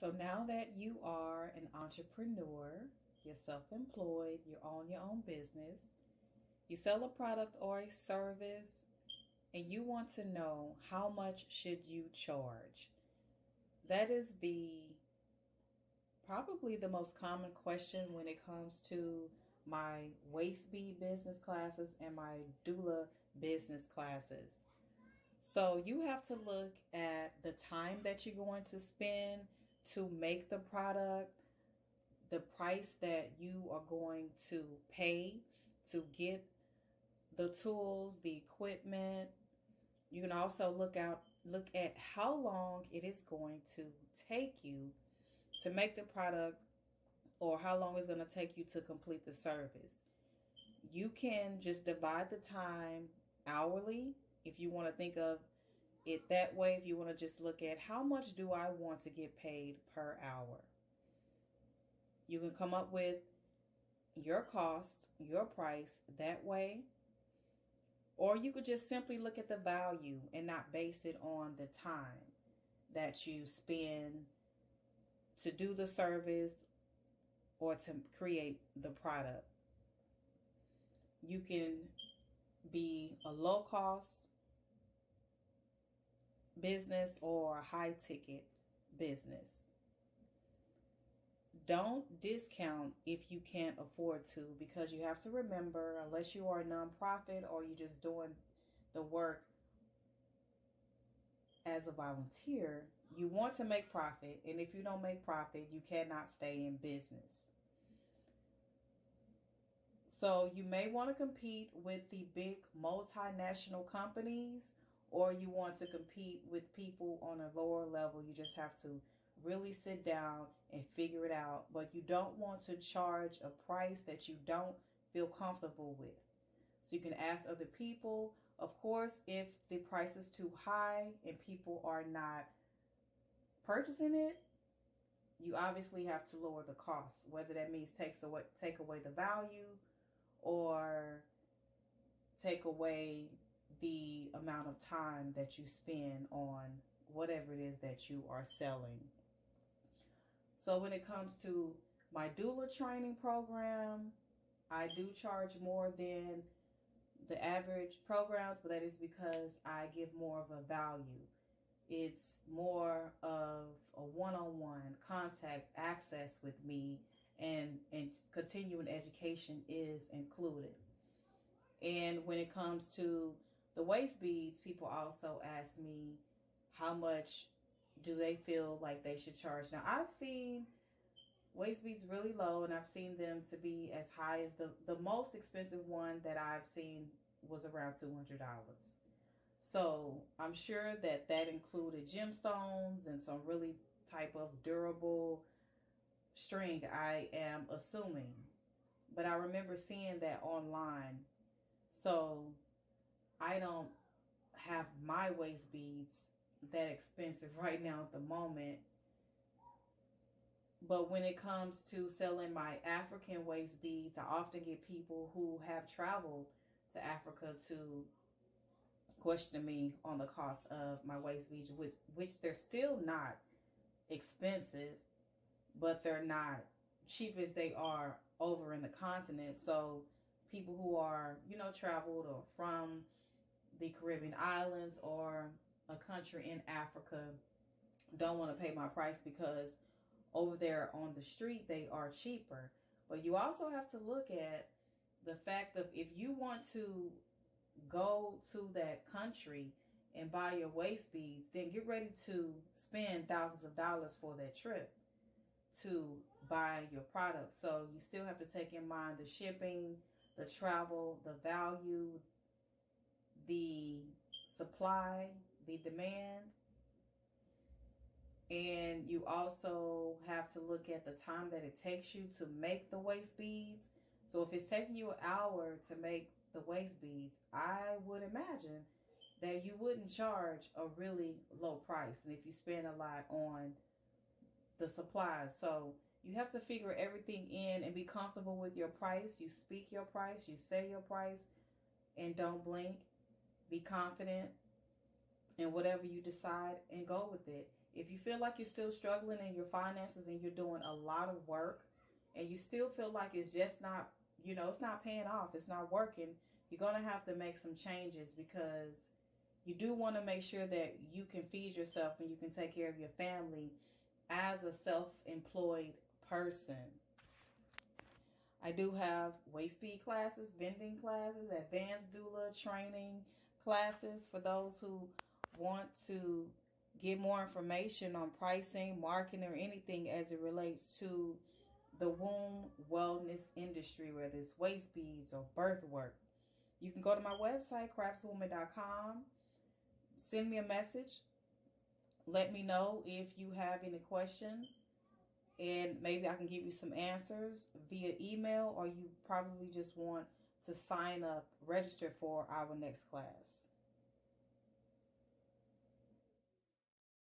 So now that you are an entrepreneur, you're self employed, you own your own business, you sell a product or a service, and you want to know how much should you charge. That is the probably the most common question when it comes to my waist bead business classes and my doula business classes. So you have to look at the time that you're going to spend to make the product, the price that you are going to pay to get the tools, the equipment. You can also look out look at how long it is going to take you to make the product or how long it's going to take you to complete the service. You can just divide the time hourly if you want to think of it that way if you want to just look at how much do I want to get paid per hour. You can come up with your cost, your price that way. Or you could just simply look at the value and not base it on the time that you spend to do the service or to create the product. You can be a low cost business or high ticket business. Don't discount if you can't afford to because you have to remember, unless you are a nonprofit or you're just doing the work as a volunteer, you want to make profit. And if you don't make profit, you cannot stay in business. So you may want to compete with the big multinational companies or you want to compete with people on a lower level, you just have to really sit down and figure it out. But you don't want to charge a price that you don't feel comfortable with. So you can ask other people. Of course, if the price is too high and people are not purchasing it, you obviously have to lower the cost, whether that means takes away take away the value or take away the amount of time that you spend on whatever it is that you are selling. So when it comes to my doula training program, I do charge more than the average programs, but that is because I give more of a value. It's more of a one-on-one contact access with me and, and continuing education is included. And when it comes to the waist beads, people also ask me how much do they feel like they should charge. Now, I've seen waist beads really low and I've seen them to be as high as the, the most expensive one that I've seen was around $200. So I'm sure that that included gemstones and some really type of durable string, I am assuming. But I remember seeing that online. So I don't have my waist beads that expensive right now at the moment. But when it comes to selling my African waist beads, I often get people who have traveled to Africa to question me on the cost of my waist beads, which, which they're still not expensive, but they're not cheap as they are over in the continent. So people who are, you know, traveled or from the Caribbean islands or a country in Africa don't want to pay my price because over there on the street they are cheaper. But you also have to look at the fact of if you want to go to that country and buy your waist beads, then get ready to spend thousands of dollars for that trip to buy your product. So you still have to take in mind the shipping, the travel, the value, the supply, the demand. And you also have to look at the time that it takes you to make the waist beads. So if it's taking you an hour to make the waist beads, I would imagine that you wouldn't charge a really low price. And if you spend a lot on the supplies. So you have to figure everything in and be comfortable with your price. You speak your price, you say your price, and don't blink. Be confident and whatever you decide and go with it. If you feel like you're still struggling in your finances and you're doing a lot of work and you still feel like it's just not, you know, it's not paying off, it's not working, you're going to have to make some changes because you do want to make sure that you can feed yourself and you can take care of your family as a self employed person. I do have waist bead classes, vending classes, advanced doula training classes for those who want to get more information on pricing, marketing, or anything as it relates to the womb wellness industry, whether it's waist beads or birth work. You can go to my website, craftswombman.com, send me a message, let me know if you have any questions and maybe I can give you some answers via email, or you probably just want to sign up, register for our next class.